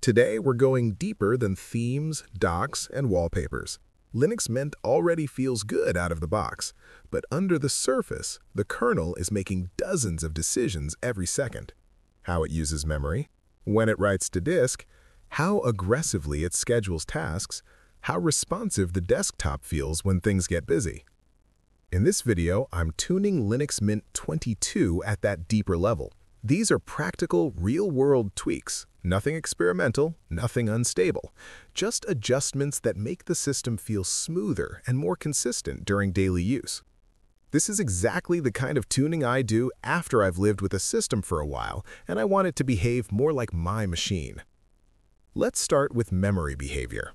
Today, we're going deeper than themes, docks, and wallpapers. Linux Mint already feels good out of the box, but under the surface, the kernel is making dozens of decisions every second. How it uses memory, when it writes to disk, how aggressively it schedules tasks, how responsive the desktop feels when things get busy. In this video, I'm tuning Linux Mint 22 at that deeper level. These are practical, real-world tweaks, nothing experimental, nothing unstable, just adjustments that make the system feel smoother and more consistent during daily use. This is exactly the kind of tuning I do after I've lived with a system for a while and I want it to behave more like my machine. Let's start with memory behavior.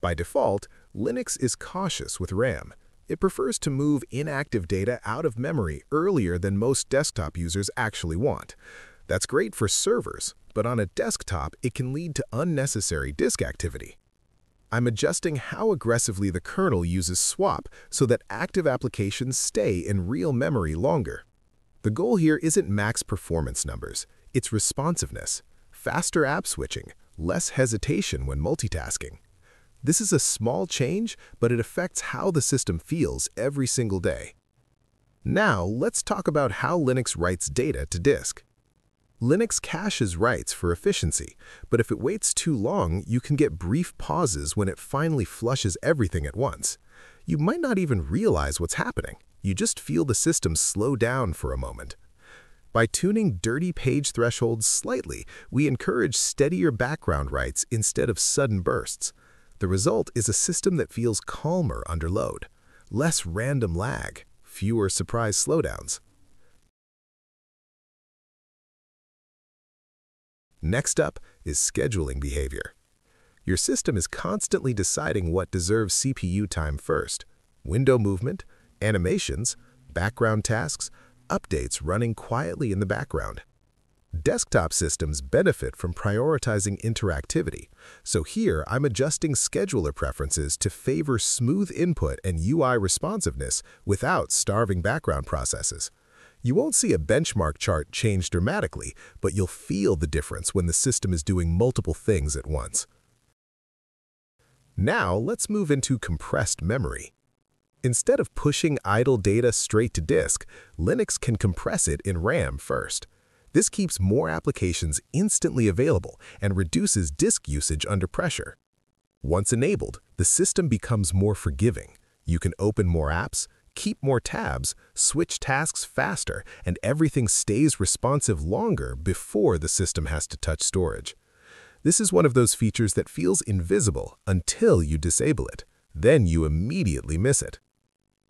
By default, Linux is cautious with RAM, it prefers to move inactive data out of memory earlier than most desktop users actually want. That's great for servers, but on a desktop, it can lead to unnecessary disk activity. I'm adjusting how aggressively the kernel uses swap so that active applications stay in real memory longer. The goal here isn't max performance numbers, it's responsiveness, faster app switching, less hesitation when multitasking. This is a small change, but it affects how the system feels every single day. Now, let's talk about how Linux writes data to disk. Linux caches writes for efficiency, but if it waits too long, you can get brief pauses when it finally flushes everything at once. You might not even realize what's happening. You just feel the system slow down for a moment. By tuning dirty page thresholds slightly, we encourage steadier background writes instead of sudden bursts. The result is a system that feels calmer under load, less random lag, fewer surprise slowdowns. Next up is scheduling behavior. Your system is constantly deciding what deserves CPU time first. Window movement, animations, background tasks, updates running quietly in the background. Desktop systems benefit from prioritizing interactivity, so here I'm adjusting scheduler preferences to favor smooth input and UI responsiveness without starving background processes. You won't see a benchmark chart change dramatically, but you'll feel the difference when the system is doing multiple things at once. Now let's move into compressed memory. Instead of pushing idle data straight to disk, Linux can compress it in RAM first. This keeps more applications instantly available and reduces disk usage under pressure. Once enabled, the system becomes more forgiving. You can open more apps, keep more tabs, switch tasks faster, and everything stays responsive longer before the system has to touch storage. This is one of those features that feels invisible until you disable it. Then you immediately miss it.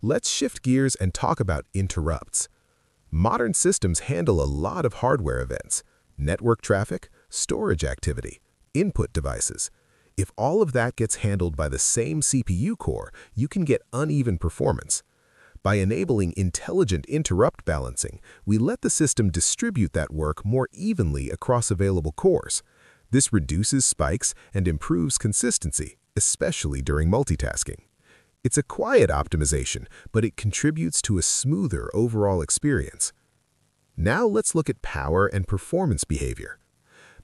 Let's shift gears and talk about interrupts. Modern systems handle a lot of hardware events, network traffic, storage activity, input devices. If all of that gets handled by the same CPU core, you can get uneven performance. By enabling intelligent interrupt balancing, we let the system distribute that work more evenly across available cores. This reduces spikes and improves consistency, especially during multitasking. It's a quiet optimization, but it contributes to a smoother overall experience. Now let's look at power and performance behavior.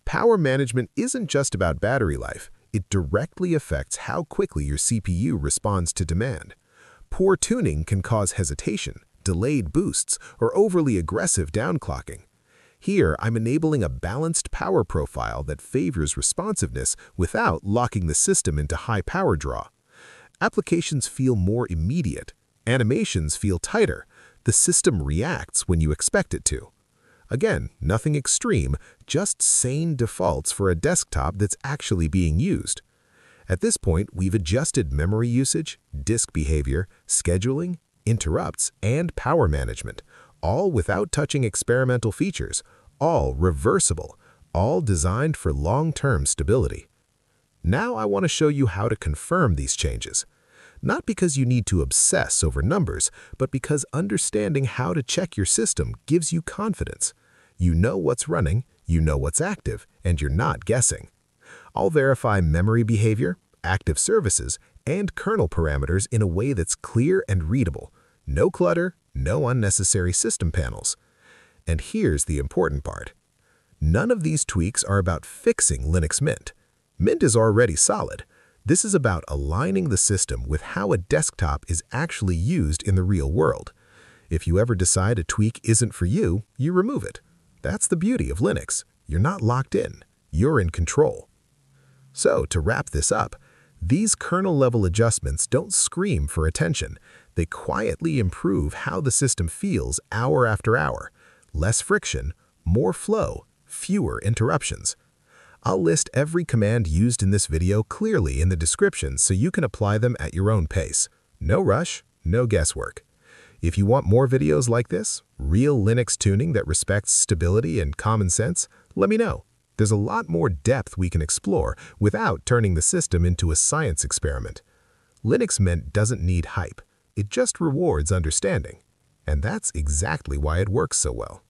Power management isn't just about battery life. It directly affects how quickly your CPU responds to demand. Poor tuning can cause hesitation, delayed boosts, or overly aggressive downclocking. Here, I'm enabling a balanced power profile that favors responsiveness without locking the system into high power draw. Applications feel more immediate. Animations feel tighter. The system reacts when you expect it to. Again, nothing extreme, just sane defaults for a desktop that's actually being used. At this point, we've adjusted memory usage, disk behavior, scheduling, interrupts, and power management, all without touching experimental features, all reversible, all designed for long-term stability. Now I want to show you how to confirm these changes. Not because you need to obsess over numbers, but because understanding how to check your system gives you confidence. You know what's running, you know what's active, and you're not guessing. I'll verify memory behavior, active services, and kernel parameters in a way that's clear and readable. No clutter, no unnecessary system panels. And here's the important part. None of these tweaks are about fixing Linux Mint. Mint is already solid. This is about aligning the system with how a desktop is actually used in the real world. If you ever decide a tweak isn't for you, you remove it. That's the beauty of Linux. You're not locked in. You're in control. So, to wrap this up, these kernel-level adjustments don't scream for attention. They quietly improve how the system feels hour after hour. Less friction, more flow, fewer interruptions. I'll list every command used in this video clearly in the description so you can apply them at your own pace. No rush, no guesswork. If you want more videos like this, real Linux tuning that respects stability and common sense, let me know. There's a lot more depth we can explore without turning the system into a science experiment. Linux Mint doesn't need hype. It just rewards understanding. And that's exactly why it works so well.